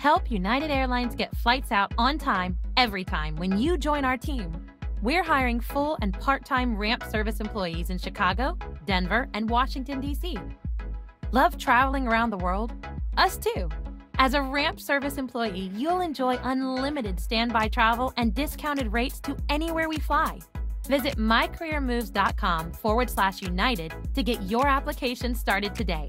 Help United Airlines get flights out on time, every time when you join our team. We're hiring full and part time ramp service employees in Chicago, Denver, and Washington, D.C. Love traveling around the world? Us too. As a ramp service employee, you'll enjoy unlimited standby travel and discounted rates to anywhere we fly. Visit mycareermoves.com forward slash united to get your application started today.